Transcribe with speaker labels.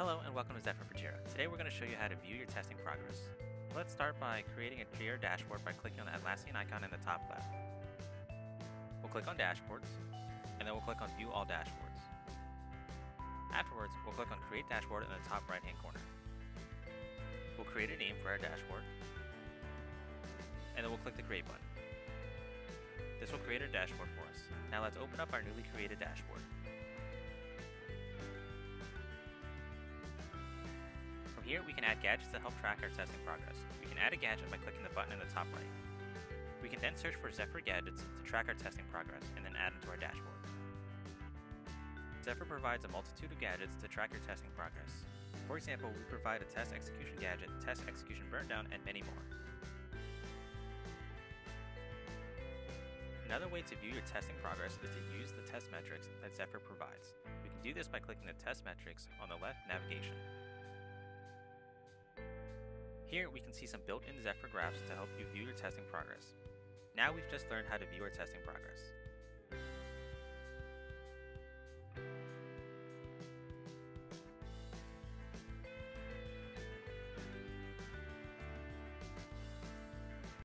Speaker 1: Hello and welcome to Zephyr Jira. Today we're going to show you how to view your testing progress. Let's start by creating a Jira dashboard by clicking on the Atlassian icon in the top left. We'll click on Dashboards, and then we'll click on View All Dashboards. Afterwards, we'll click on Create Dashboard in the top right hand corner. We'll create a name for our dashboard, and then we'll click the Create button. This will create our dashboard for us. Now let's open up our newly created dashboard. From here, we can add gadgets to help track our testing progress. We can add a gadget by clicking the button in the top right. We can then search for Zephyr gadgets to track our testing progress and then add them to our dashboard. Zephyr provides a multitude of gadgets to track your testing progress. For example, we provide a test execution gadget, test execution burndown, and many more. Another way to view your testing progress is to use the test metrics that Zephyr provides. We can do this by clicking the test metrics on the left navigation. Here we can see some built-in Zephyr graphs to help you view your testing progress. Now we've just learned how to view our testing progress.